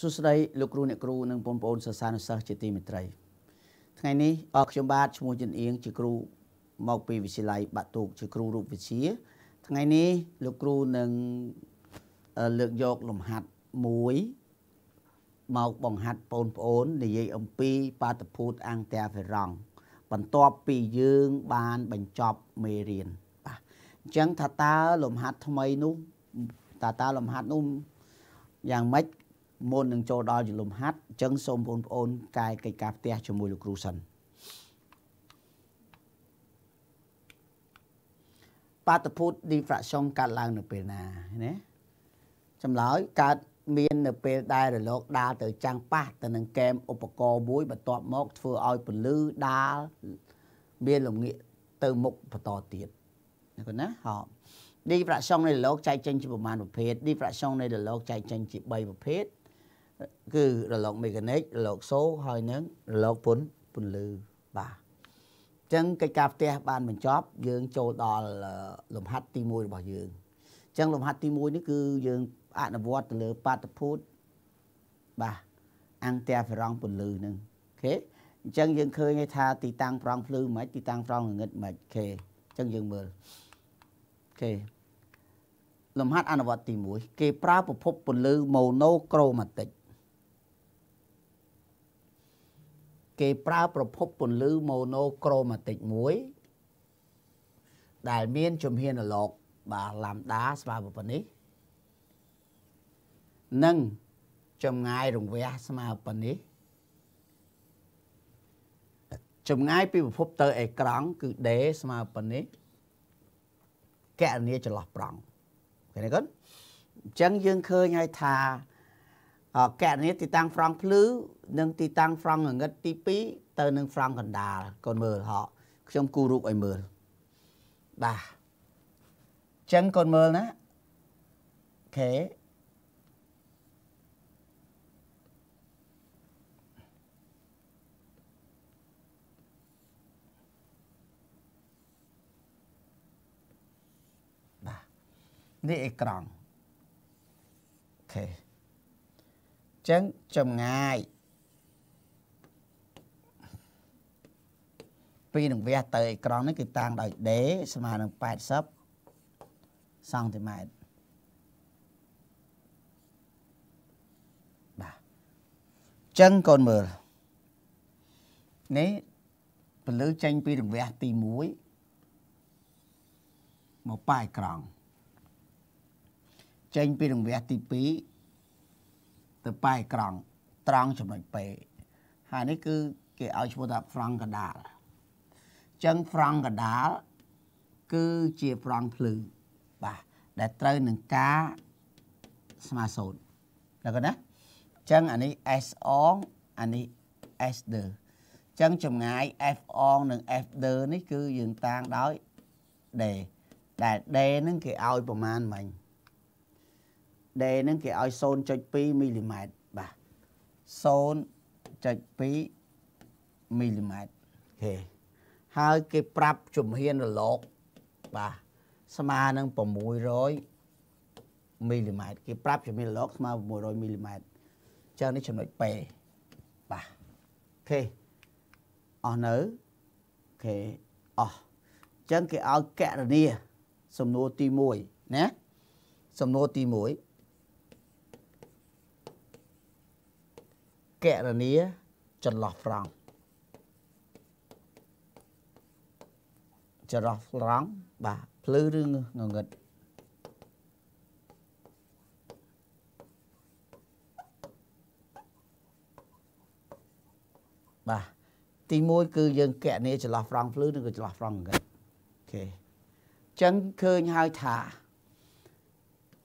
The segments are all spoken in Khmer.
សួស្តីលោកគ្រូអ្នកគ្រូនិងបងប្អូនសិស្សានុសិស្សជាទីមេត្រីថ្ងៃនេះអរខ្ញុំបាទឈ្មោះចិនអៀងជាគ្រូមកពីវិទ្យាល័យបាក់ទូកជាគ្រូរូបវិទ្យាថ្ងៃនេះលោកគ្រូនឹងលើកយកលំហាត់មួយមកបង្ហាត់បងប្អូននិយាយអំពីបាតុភូតអង្គតាហ្វេរ៉ង់បន្ទាប់ពីយើងបានបញ្ចប់មេរៀនបាទអញ្ចឹងថាតើលំហាត់ថ្មីនោះតើតើលំហាត់នោះយ៉ាងម៉េច មុននឹងចូលដល់ជាលំហាត់អញ្ចឹងសូមបងប្អូនកាយកិច្ចការផ្ទះជាមួយលោកគ្រូសិនបាតុភូត diffraction កើតឡើងនៅពេលណាណាចម្លើយកើតមាននៅពេលដែលរលកដាល់ទៅចាំងប៉ះទៅនឹងកែមឧបករណ៍មួយបន្ទាប់មកធ្វើឲ្យពន្លឺដាល់មានលំងាកទៅមុខបន្តទៀតណាកូនណាហោ diffraction នៃរលកចែកចេញជាប្រមាណប្រភេទ diffraction នៃរលកចែកចេញជា3ប្រភេទ គឺរលកមេកានិករលកសូហើយនឹងរលកពន្លពន្លឺបាទអញ្ចឹងកិច្ចការផ្ទះបានបញ្ចប់យើងចូលដល់លំហាត់ទី1របស់យើងអញ្ចឹងលំហាត់ទី1នេះគឺយើងអនុវត្តទៅលើបាតុភូតបាទអង្គតែហ្វរងពន្លឺនឹងអូខេអញ្ចឹងយើងឃើញថាទីតាំងប្រងភ្លឺមិនទីតាំងប្រងងងឹតមិនអូខេអញ្ចឹងយើងមើលអូខេលំហាត់អនុវត្តទី1គេប្រើប្រភពពន្លឺ monochromatic គេប្រើប្រភពពន្លឺ monochromatic មួយ ដែលមានជំហានអឡកបាទឡាំដាស្មើប៉ុណ្នេះនិងចម្ងាយរង្វះស្មើប៉ុណ្នេះចម្ងាយពីប្រភពទៅអេក្រង់គឺ D ស្មើប៉ុណ្នេះកណនីចន្លោះប្រង់ឃើញទេកូនអញ្ចឹងយើងឃើញហើយថា កណនីទីតាំងហ្វ្រង់ភ្លឺនិងទីតាំងហ្វ្រង់ងងឹតទី2ទៅនឹងហ្វ្រង់កណ្ដាលកូនមើលហោខ្ញុំគូរូបឲ្យមើលបាទអញ្ចឹងកូនមើលណាអូខេនេះអេក្រង់អូខេអញ្ចឹងចម្ងាយពីនឹងវះទៅអេក្រង់នេះគឺតាំងដោយ D ស្មើនឹង80សង់ទីម៉ែត្របាទអញ្ចឹងកូនមើលនេះពលឺចេញពីរង្វះទី1មកប៉ាអេក្រង់ចេញពីរង្វះទី2 ទៅប៉ែក្រង់ត្រង់ចំណុចពេហើយនេះគឺគេឲ្យឈ្មោះថា franc កដាលអញ្ចឹង franc កដាលគឺជា franc ភ្លឺបាទដែលត្រូវនឹងការស្មើសូន្យដល់កណាអញ្ចឹងអានេះ s អងអានេះ s ដឺអញ្ចឹងចម្ងាយ f អងនិង f ដឺនេះគឺយើងតាំងដោយ d ដែល d ហ្នឹងគេឲ្យប្រមាណមិញ ដេហ្នឹងគេឲ្យ0.2មីលីម៉ែត្របាទ0.2មីលីម៉ែត្រអូខេហើយគេប្រាប់ជំហានរលកបាទស្មើនឹង600មីលីម៉ែត្រគេប្រាប់ជំហានរលកស្មើ600មីលីម៉ែត្រអញ្ចឹងនេះចំណុច P បាទអូខេអស់នៅអូខេអស់អញ្ចឹងគេឲ្យកណនីសំណួរទី1ណាសំណួរទី1 កណនីចន្លោះហ្វ្រង់ចន្លោះហ្វ្រង់បាទភ្លឺឬងងឹតបាទទី1គឺយើងកណនីចន្លោះហ្វ្រង់ភ្លឺនិងចន្លោះហ្វ្រង់ងឹតអូខេអញ្ចឹងឃើញហើយថា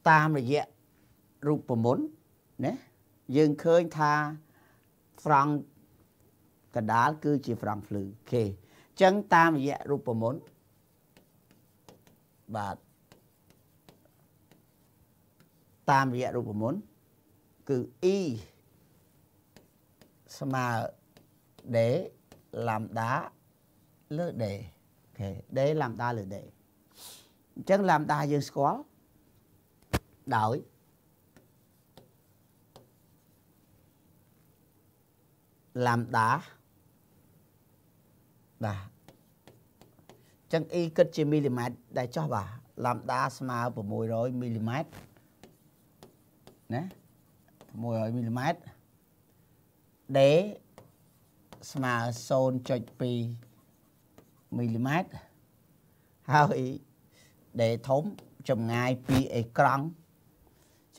តាមរយៈរូបមន្តណាយើងឃើញថា ហ្វ្រង់កដាលគឺជាហ្វ្រង់ភ្លឺអូខេអញ្ចឹងតាមរយៈរូបមន្តបាទតាមរយៈរូបមន្តគឺ e ស្មើ d ឡាំដាលើ d អូខេ d ឡាំដាលើ d អញ្ចឹងឡាំដាយើងស្គាល់ដោយ lambda បាទចឹង e គិតជាមីលីម៉ែត្រដែលចោះបាទ lambda ស្មើ600មីលីម៉ែត្រណា600មីលីម៉ែត្រ d ស្មើ0.2មីលីម៉ែត្រហើយ d ធំចម្ងាយពីអេក្រង់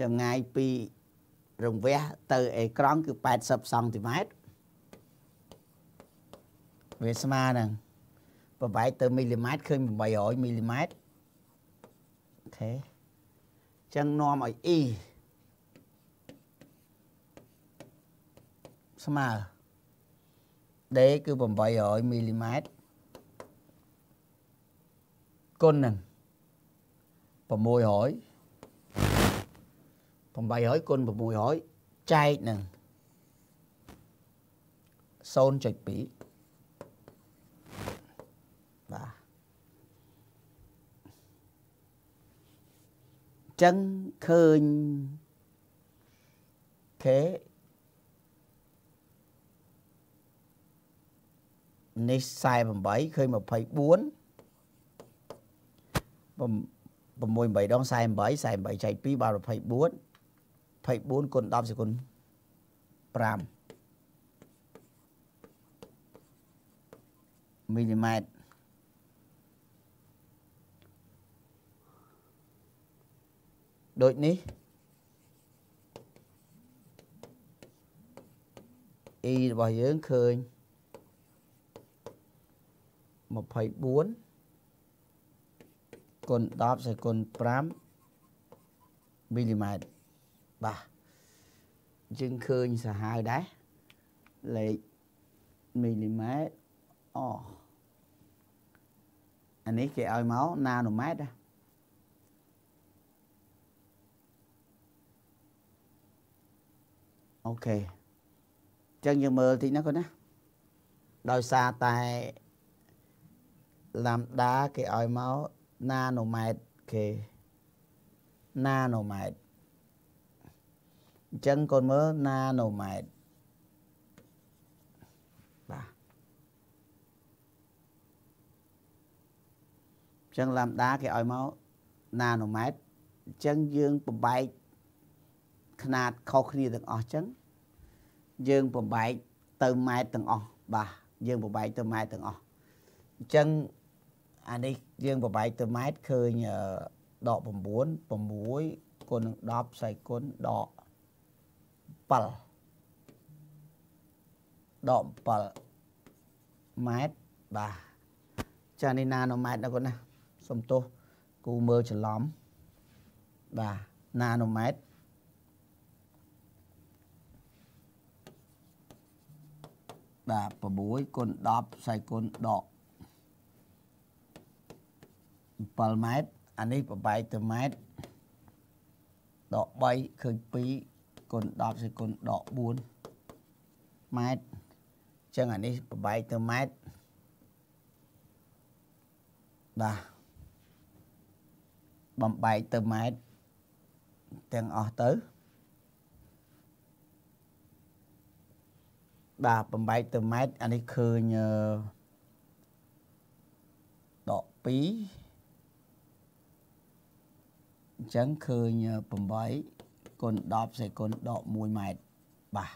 ចម្ងាយពីរង្វះទៅអេក្រង់គឺ80សង់ទីម៉ែត្រ វាស្មើនឹងប្របែកទៅមីលីម៉ែត្រឃើញ800មីលីម៉ែត្រអូខេអញ្ចឹងនាំឲ្យ e ស្មើ D គឺ800មីលីម៉ែត្រគុណនឹង600 800គុណ600ចែកនឹង0.2 ចឹងឃើញគេនេះ48ឃើញ24 6 8ដង48 48ចែក2បាន24 24គុណ10សេគុណ5មីលីម៉ែត្រ ដូចនេះ e របស់យើងឃើញ24គុណ10សេគុណ5មីលីម៉ែត្របាទយើងឃើញសាហាវដែរលេខមីលីម៉ែត្រអូអានេះគេឲ្យមកណាណូម៉ែត្រ អូខេអញ្ចឹងយើងមើលតិចណាគាត់ណាដោយសារតែឡាំដាគេឲ្យមកណាណូម៉ែត្រគេណាណូម៉ែត្រអញ្ចឹងកូនមើលណាណូម៉ែត្របាទអញ្ចឹងឡាំដាគេឲ្យមកណាណូម៉ែត្រអញ្ចឹងយើងបំបែក ຂະຫນາດខុសគ្នាទាំងអស់អញ្ចឹងយើងបំបែកទៅម៉ែត្រទាំងអស់បាទយើងបំបែកទៅម៉ែត្រទាំងអស់អញ្ចឹងអានេះយើងបបែកទៅម៉ែត្រឃើញដក9 6គុណនឹង10ផ្សេងគុណដក7ដក7ម៉ែត្របាទចានេះណាណូម៉ែត្រណាគុណណាសុំទោសគូមើលច្រឡំបាទណាណូម៉ែត្រ បាទ6គុណ10ផ្សេងគុណដក7ម៉ែត្រអានេះប្របែកទៅម៉ែត្រដក3ឃើញ2គុណ10សេគុណដក4ម៉ែត្រអញ្ចឹងអានេះប្របែកទៅម៉ែត្របាទបំបែកទៅម៉ែត្រទាំងអស់ទៅ បាទបំបែកទៅម៉ែត្រអានេះឃើញដក2អញ្ចឹងឃើញ8គុណ10សេគុណដក1ម៉ែត្របាទ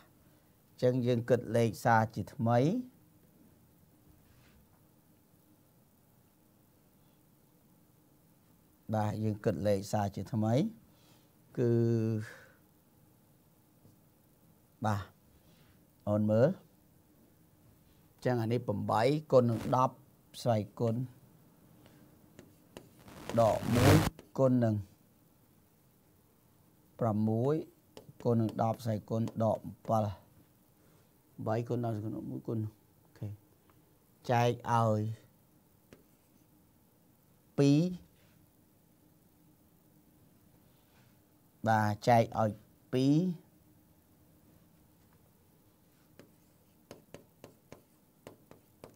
អញ្ចឹងយើងគិតលេខសារជាថ្មីបាទយើងគិតលេខសារជាថ្មីគឺបាទ អូនមើលចឹងអានេះ8គុណនឹង10ស្វ័យគុណដក1គុណនឹង6គុណនឹង10ផ្សេងគុណដក7 8គុណ10គុណ1គុណអូខេចែកឲ្យ2បាទចែកឲ្យ2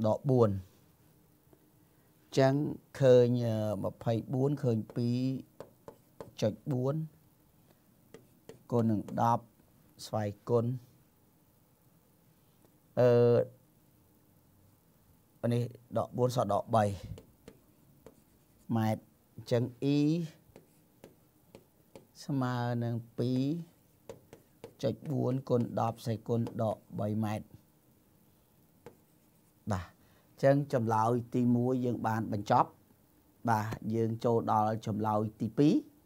ដក4ចឹងឃើញ24ឃើញ2.4គុណនឹង10ស្វ័យគុណអឺនេះដក4សតដក3ម៉ែត្រអញ្ចឹង e ស្មើនឹង2.4គុណ10សេគុណដក3ម៉ែត្រ បាទអញ្ចឹងចម្លើយទី1យើងបានបញ្ចប់បាទយើងចូលដល់ចម្លើយទី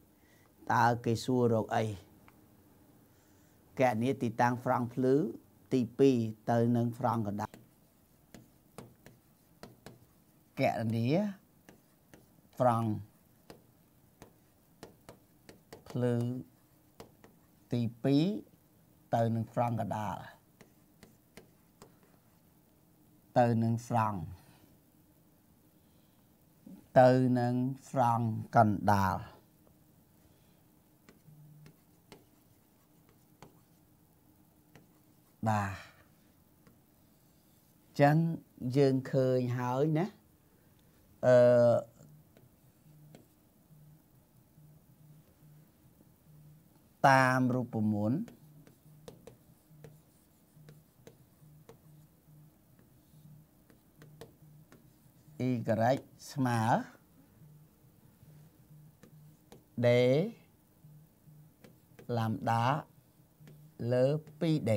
2តើគេសួររកអីកណនីទីតាំងហ្វ្រង់ភ្លឺទី2ទៅនឹងហ្វ្រង់កណ្ដាលកណនីហ្វ្រង់ភ្លឺទី2ទៅនឹងហ្វ្រង់កដាល ទៅនឹងហ្វ្រង់ទៅនឹងហ្វ្រង់កណ្ដាលបាទចឹងយើងឃើញហើយណាអឺតាមរូបមន្ត អ៊ីក្រែកស្មើដេឡាំដាលើ 2D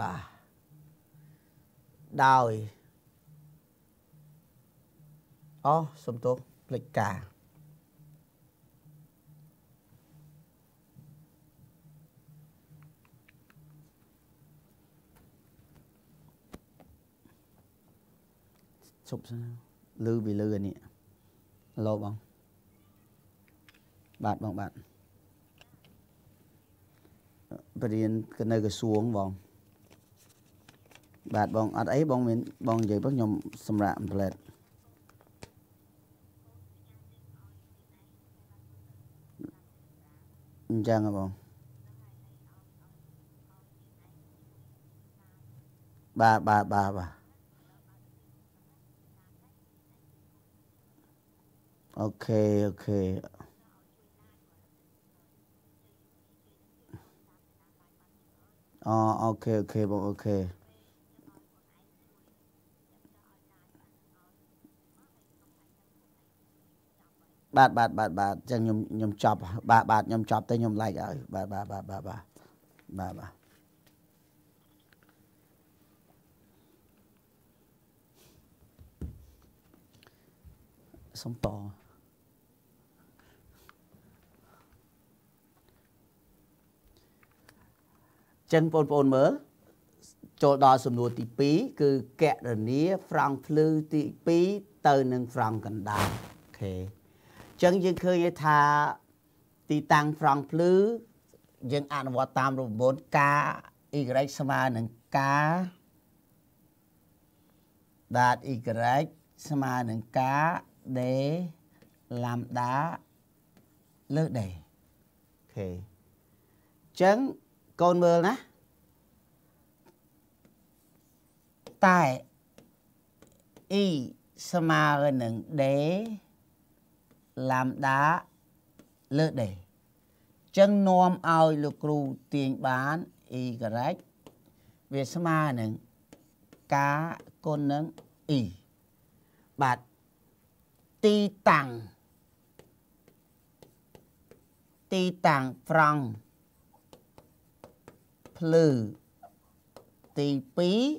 បាទដោយអូសំទោសផ្លេចការ ជប់សិនលឺពីលឺអានេះឡូបងបាទបងបាទបរៀននៅក្រសួងបងបាទបងអត់អីបងមានបងនិយាយបងខ្ញុំសម្រាប់ផ្លែតអញ្ចឹងហ៎បងបាទបាទបាទបាទ អូខេអូខេអូអូខេអូខេបងអូខេបាទបាទបាទបាទអញ្ចឹងខ្ញុំខ្ញុំចប់បាទបាទខ្ញុំចប់ទៅខ្ញុំ like ហើយបាទបាទបាទបាទបាទបាទបាទសុំត ចឹងបងប្អូនមើលចូលដល់សំណួរទី2គឺកណនីហ្វ្រង់ភ្លឺទី2ទៅនឹងហ្វ្រង់កណ្ដាលអូខេចឹងយើងឃើញថាទីតាំងហ្វ្រង់ភ្លឺយើងអនុវត្តតាមរូបមន្ត k y ស្មើនឹង k ដាត y ស្មើនឹង k d ឡាំដាលើ d អូខេចឹង កូនមើលណាតែ e ស្មើនឹង d ឡាំដាលើដេចឹងនាំឲ្យលោកគ្រូទាញបានអ៊ីការ៉េចវាស្មើនឹងកាគុណនឹងអ៊ីបាទទីតាំងទីតាំងហ្វ្រង់ ភ្លឺទី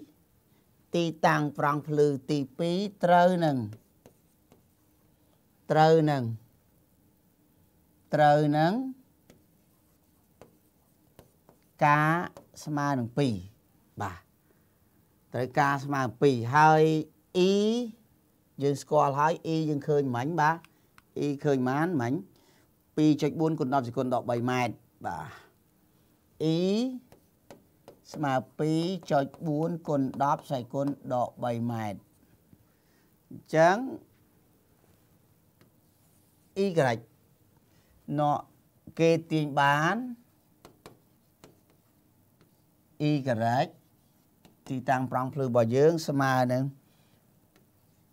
2ទីតាំងហ្វ្រង់ភ្លឺទី2ត្រូវនឹងត្រូវនឹងត្រូវនឹងការស្មើនឹង2បាទត្រូវការស្មើ2ហើយ e យើងស្គាល់ហើយ e យើងឃើញមិញបាទ e ឃើញបានមិញ2.4គុណ10សេគុណដក3ម៉ែត្របាទ e ស្មើ2.4គុណ10សេគុណដក3ម៉ែត្រអញ្ចឹង y ណគេទាញបាន y ទីតាំងប្រងភ្លឺរបស់យើង ស្មើនឹង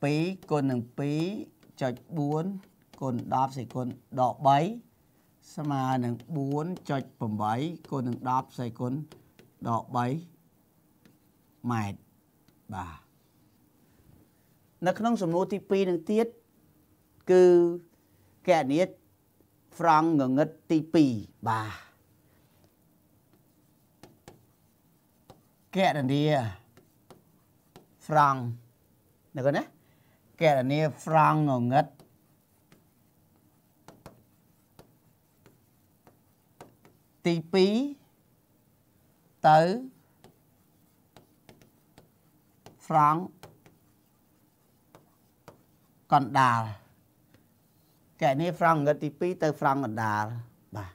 2គុណនឹង2.4គុណ10សេគុណដក3ស្មើនឹង4.8គុណនឹង10សេគុណដក 3ម៉ែត្របាទនៅក្នុងសំណួរទី2នឹងទៀតគឺកណនីហ្វ្រង់ងងឹតទី2បាទកណនីហ្វ្រង់នៅកណាកណនីហ្វ្រង់ងងឹតទី2 ទៅហ្វ្រង់កណ្ដាលកែនេះហ្វ្រង់ងឹតទី2ទៅហ្វ្រង់កណ្ដាលបាទ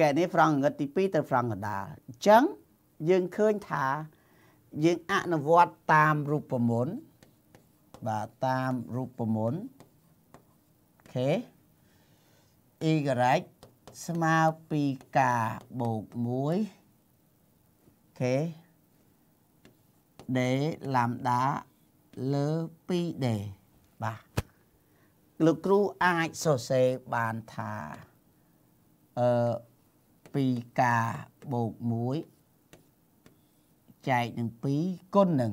កែនេះហ្វ្រង់ងឹតទី2ទៅហ្វ្រង់កណ្ដាលអញ្ចឹងយើងឃើញថា យើងអនុវត្តតាមរូបមន្តបាទតាមរូបមន្តអូខេ y ស្មើពីការបូក1 អូខេ d ឡាំដាលើ 2d បាទលោកគ្រូអាចសរសេរបានថាអឺពីការបូក1ចែកនឹង2គុណនឹង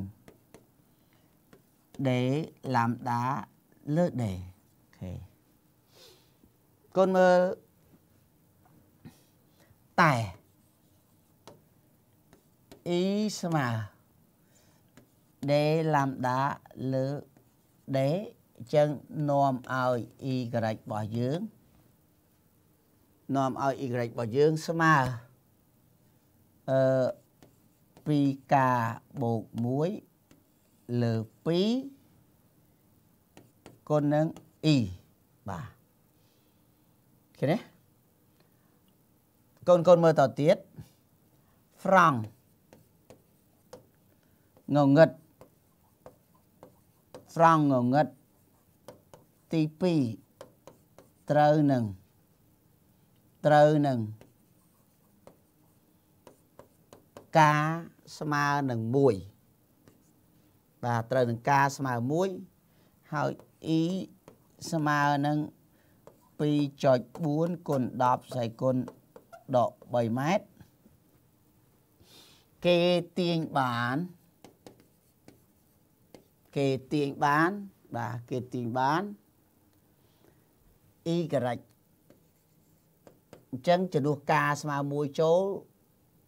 d ឡាំដាលើ d អូខេកូនមើលតែ e ស្មើ d ឡាំដាលើ d អញ្ចឹងនាំឲ្យ y របស់យើងនាំឲ្យ y របស់យើងស្មើអឺ 2k បូក1លើ2គុណនឹង e បាទឃើញទេកូនកូនមើលតទៀត franc ងងឹត franc ងងឹតទី2ត្រូវនឹងត្រូវនឹងការស្មើនឹង1បាទត្រូវនឹងការស្មើ1ហើយ e ស្មើនឹង2.4គុណ10ផ្សេងគុណដក3ម៉ែត្រគេទាញបាន គេទាញបានបាទគេទាញបាន y អញ្ចឹងចំនួនការស្មើ1ចូល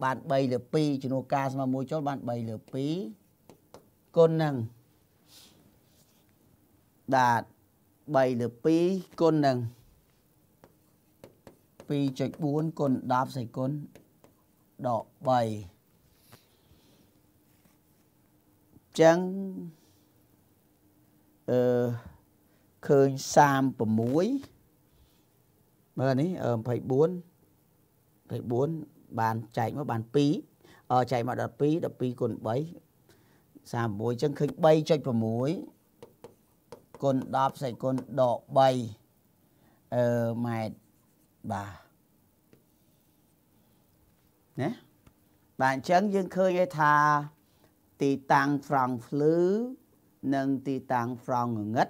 បាន3លើ2ចំនួនការស្មើ1ចូលបាន3លើ2គុណនឹងបាទ3លើ2គុណនឹង2.4គុណ10សេគុណដក3ចឹង អឺឃើញ36មើលនេះ24 24បានចែកមកបាន2អចែកមកដល់2 12គុណ3 36ចឹងឃើញ3.6គុណ10សេគុណដក3អឺម៉ែត្របាទណាបាទអញ្ចឹងយើងឃើញឯថាទីតាំងហ្វ្រង់ភ្លឺ និងទីតាំងហ្វ្រង់ងងឹត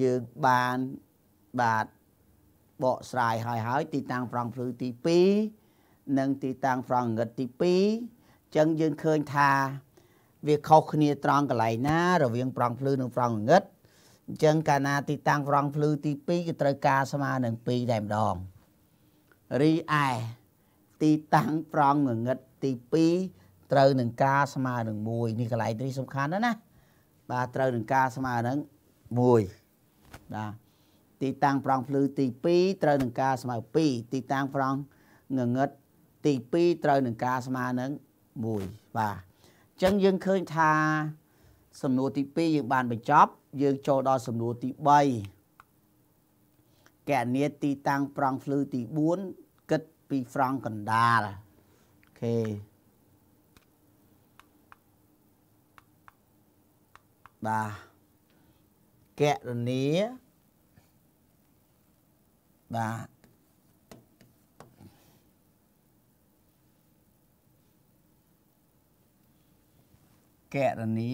យើងបានបាទបកស្រាយហើយហើយទីតាំងហ្វ្រង់ភ្លឺទី2និងទីតាំងហ្វ្រង់ងងឹតទី2អញ្ចឹងយើងឃើញថាវាខុសគ្នាត្រង់កន្លែងណារវាងប្រងភ្លឺនិងប្រងងឹតអញ្ចឹងកាលណាទីតាំងប្រងភ្លឺទី2គឺត្រូវការស្មើនឹង2តែម្ដងរីឯទីតាំងប្រងងងឹតទី2ត្រូវនឹងការស្មើនឹង1នេះកន្លែងនេះសំខាន់ណាស់ណា បាទត្រូវនឹងការស្មើនឹង1បាទទីតាំងប្រងភ្លឺទី2ត្រូវនឹងការស្មើ2ទីតាំងប្រងងងឹតទី2ត្រូវនឹងការស្មើនឹង1បាទអញ្ចឹងយើងឃើញថាសំណួរទី2យើងបានបញ្ចប់ យើងចូលដល់សំណួរទី3កណនីទីតាំងប្រង់ភ្លឺទី4គិតពីហ្វ្រង់កណ្ដាលអូខេ បាទកណនីបាទកណនី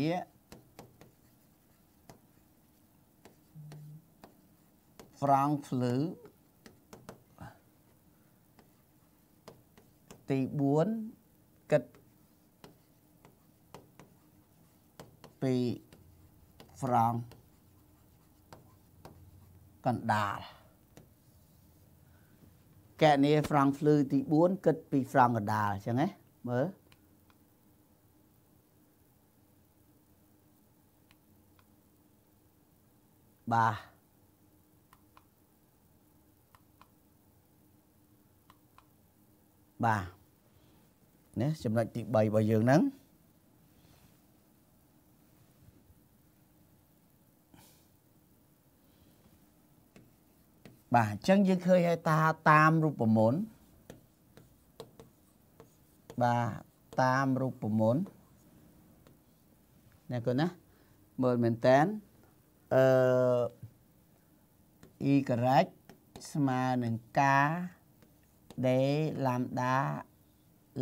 ហ្វ្រង់ភ្លឺទី4គិតពី ហ្វ្រង់កណ្ដាលកណនីហ្វ្រង់ភ្លឺទី4គិតពីហ្វ្រង់កណ្ដាលអញ្ចឹងណាមើលបាទបាទនេះចំណុចទី3របស់យើងហ្នឹង បាទអញ្ចឹងយើងឃើញឲ្យតាតាមរូបមន្តបាទតាមរូបមន្តណាកូនណាមើលមែនតែនអឺ y ស្មើនឹងការដេឡាំដា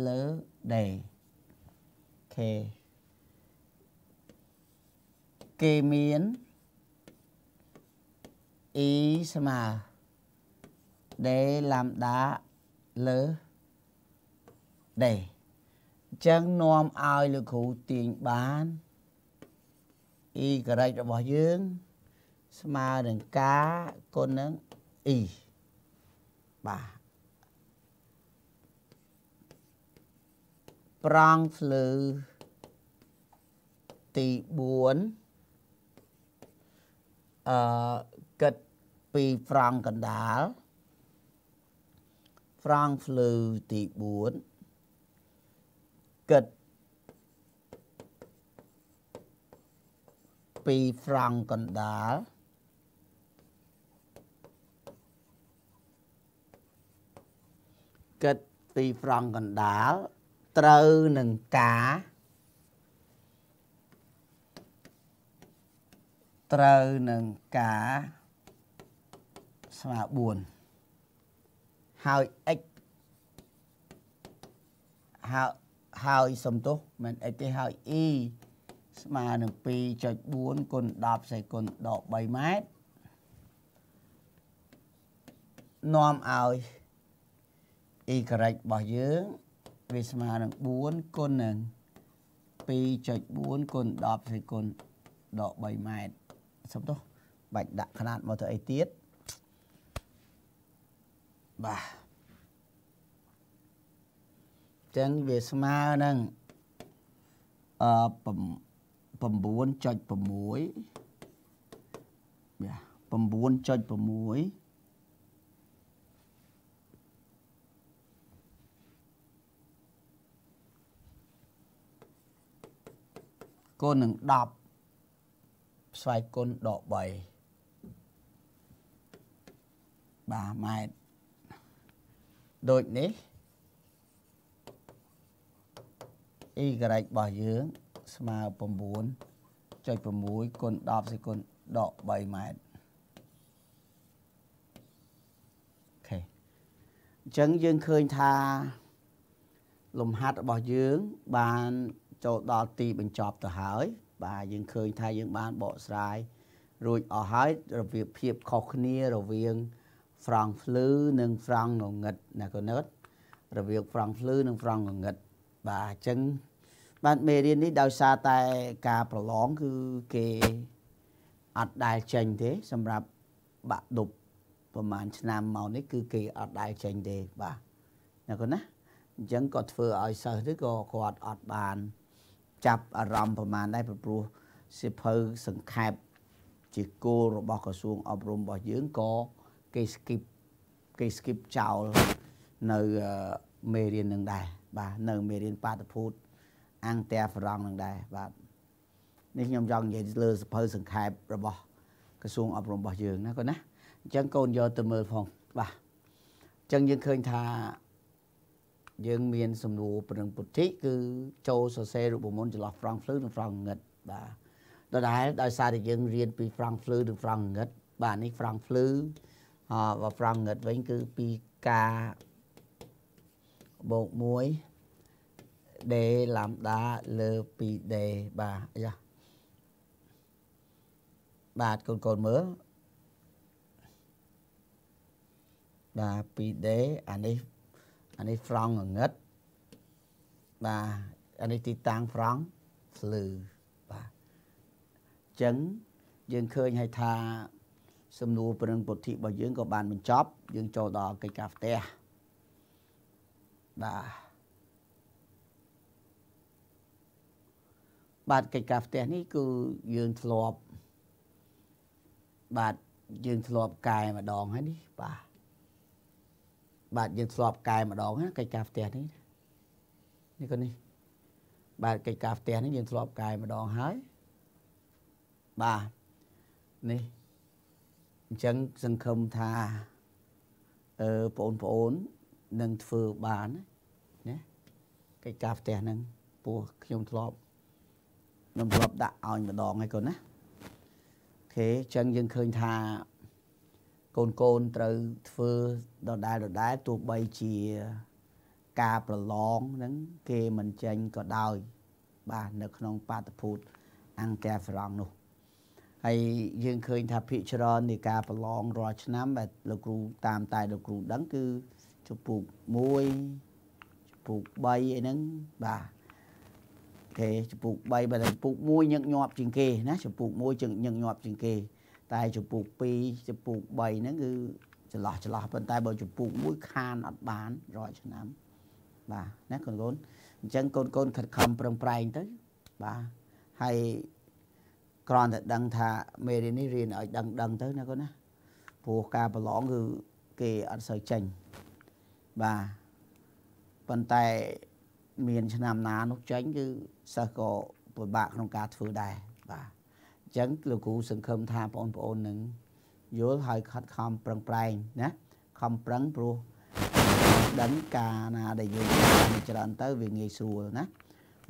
លើដេខេគេមាន y ស្មើ ដេឡាំដាលើដេអញ្ចឹងនាំឲ្យលោកគ្រូទាញបាន y របស់យើង ស្មើនឹងការគុណនឹង e បាទប្រង់ភ្លឺទី4អឺគិតពីប្រង់កណ្ដាល ប្រង់ភ្លឺទី4គិតពីប្រង់កណ្ដាលគិតពីប្រង់កណ្ដាលត្រូវនឹងការត្រូវនឹងការស្មើ4 ហើយ x ហើយហើយសំទោសមិន x ទេហើយ e ស្មើនឹង2.4គុណ10សេគុណដក3ម៉ែត្រនាំឲ្យ y របស់យើងវាស្មើនឹង4គុណនឹង2.4គុណ10សេគុណដក3ម៉ែត្រសុំទោះបាច់ដាក់ຂະຫນាតមកទៅអីទៀត បាទចឹងវាស្មើនឹងអឺ9.6បាទ9.6គុណនឹង10ស្វ័យគុណដក3បាទម៉ែត្រ ដូចនេះ y របស់យើងស្មើ9.6គុណ10សេគុណដក3ម៉ែត្រអូខេអញ្ចឹងយើងឃើញថាលំហាត់របស់យើងបានចូលដល់ទីបញ្ចប់ទៅហើយ បាទយើងឃើញថាយើងបានបកស្រាយរួចអស់ហើយរបៀបភាពខុសគ្នារវាង ហ្វ្រង់ភ្លឺនិងហ្វ្រង់ងងឹតណាកូនើតរបៀបហ្វ្រង់ភ្លឺនិងហ្វ្រង់ងងឹតបាទអញ្ចឹងបាទមេរៀននេះដោយសារតែការប្រឡងគឺគេអត់ដែលចេញទេ សម្រាប់បាក់ដប់ប្រហែលឆ្នាំមកនេះគឺគេអត់ដែលចេញទេបាទណាកូនណាអញ្ចឹងក៏ធ្វើឲ្យសិស្សនេះក៏គាត់អត់បាន ចាប់អារម្មណ៍ប្រមាណដែរព្រោះសិភៅសង្ខេបជាគោលរបស់ក្រសួងអប់រំរបស់យើងក៏ គេ skip គេ skip ចោលនៅមេរៀននឹងដែរបាទនៅមេរៀនបាតុភូតអង្គតែហ្វ្រង់នឹងដែរបាទនេះខ្ញុំចង់និយាយលើសភៅសង្ខេបរបស់ក្រសួងអប់រំរបស់យើងណាកូនណាអញ្ចឹងកូនយកទៅមើលផងបាទអញ្ចឹងយើងឃើញថាយើងមានសំណួរប្រឹងពុទ្ធិគឺចូលសរសេររូបមន្តចន្លោះ franc fleu និង franc ងឹតបាទដដែលដោយសារតែយើងរៀនពី franc fleu និង franc ងឹតបាទនេះ franc fleu អ បើ franc ងឹតវិញគឺពីកាបូក1 d lambda លើ 2d បាទអាយ៉ាបាទកូនកូនមើលបាទ 2d អានេះអានេះហ្វ្រង់ងងឹតបាទអានេះទីតាំងហ្វ្រង់ភ្លឺបាទចឹងយើងឃើញឲ្យថា សំណួរប្រឹងពុទ្ធិរបស់យើងក៏បានបញ្ចប់ យើងចូលដល់កិច្ចការផ្ទះបាទបាទកិច្ចការផ្ទះនេះគឺយើងធ្លាប់បាទយើងធ្លាប់កែម្ដងហើយនេះបាទបាទយើងធ្លាប់កែម្ដងណាកិច្ចការផ្ទះនេះនេះក៏នេះបាទកិច្ចការផ្ទះនេះយើងធ្លាប់កែម្ដងហើយបាទនេះ អញ្ចឹងសង្ឃឹមថាអឺបងប្អូននឹងធ្វើបានណាកិច្ចការផ្ទះហ្នឹងពោះខ្ញុំធ្លាប់ខ្ញុំធ្លាប់ដាក់ឲ្យម្ដងហើយកូនណាអូខេអញ្ចឹងយើងឃើញថាកូនកូនត្រូវធ្វើដដែលដដែលទោះបីជាការប្រឡងហ្នឹងគេមិនចេញក៏ដោយបាទនៅក្នុងបាតុភូតអង្គការហ្វ្រង់នោះ ហើយយើងឃើញថាភិកច្រើននៃការប្រឡងរាល់ឆ្នាំដែលលោកគ្រូតាមតែលោកគ្រូដឹងគឺចំពុក1ចំពុក3អីហ្នឹងបាទគេចំពុក3បើចំពុក1ញឹកញាប់ជាងគេណាចំពុក1ជឹងញឹកញាប់ជាងគេ តែចំពុក2ចំពុក3ហ្នឹងគឺចន្លោះចន្លោះប៉ុន្តែបើចំពុក1ខានអត់បានរាល់ឆ្នាំបាទណាកូនកូនអញ្ចឹងកូនកូនខិតខំប្រឹងប្រែងទៅបាទហើយ គ្រាន់តែដឹងថាមេរៀននេះរៀនឲ្យដឹងដឹងទៅណាកូនណាព្រោះការប្រឡងគឺគេអត់សូវចេញបាទប៉ុន្តែមានឆ្នាំណានោះចេញគឺសិស្សក៏ពិបាកក្នុងការធ្វើដែរបាទអញ្ចឹងលោកគ្រូសង្ឃឹមថាបងប្អូននឹងយល់ហើយខិតខំប្រឹងប្រែងណាខំប្រឹងព្រោះដឹងការណាដែលយើងបានច្រើនទៅវាងាយស្រួលណា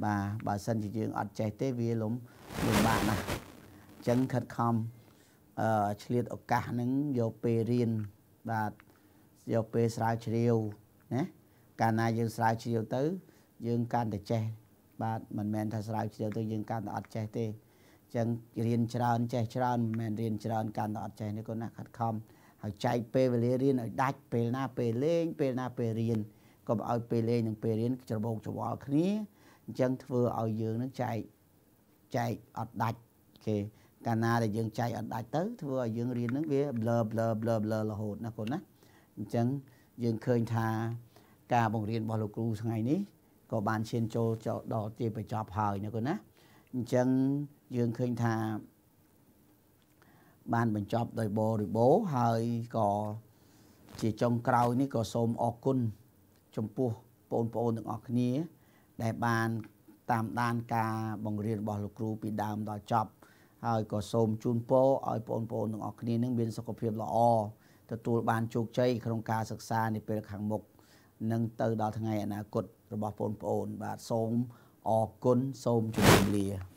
បាទបើសិនជាយើងអត់ចេះទេវាលំលំបាកណាស់អញ្ចឹងខិតខំអឺឆ្លៀតឱកាសហ្នឹងយកពេលរៀនបាទយកពេលស្រាវជ្រាវណាកាលណាយើងស្រាវជ្រាវទៅ យើងកាន់តែចេះបាទមិនមែនថាស្រាវជ្រាវទៅយើងកាន់តែអត់ចេះទេអញ្ចឹងរៀនច្រើនចេះច្រើនមិនមែនរៀនច្រើនកាន់តែអត់ចេះនេះគាត់ណាខិតខំហើយចែកពេលវេលារៀនឲ្យដាច់ពេលណាពេលលេងពេលណាពេលរៀនកុំឲ្យពេលលេងនិងពេលរៀនច្របូកច្របល់គ្នា អញ្ចឹងធ្វើឲ្យយើងនឹងចែកចែកអត់ដាច់គេកាលណាដែលយើងចែកអត់ដាច់ទៅធ្វើឲ្យយើងរៀននឹងវា blur blur blur blur រហូតណាកូនណាអញ្ចឹងយើងឃើញថាការបង្រៀនរបស់លោកគ្រូថ្ងៃនេះក៏បានឈានចូលដល់ទីបញ្ចប់ហើយណាកូនណាអញ្ចឹងយើងឃើញថាបានបញ្ចប់ដោយបរិបូរហើយក៏ជាចុងក្រោយនេះក៏សូមអរគុណចំពោះបងប្អូនទាំងអស់គ្នា ដែលបានតាមដានការបង្រៀនរបស់លោកគ្រូពីដើមដល់ចប់ហើយក៏សូមជូនពរឲ្យបងប្អូនទាំងអស់គ្នានឹងមានសុខភាពល្អទទួលបានជោគជ័យក្នុងការសិក្សានាពេលខាងមុខនិងទៅដល់ថ្ងៃអនាគតរបស់បងប្អូនបាទសូមអរគុណសូមជម្រាបលា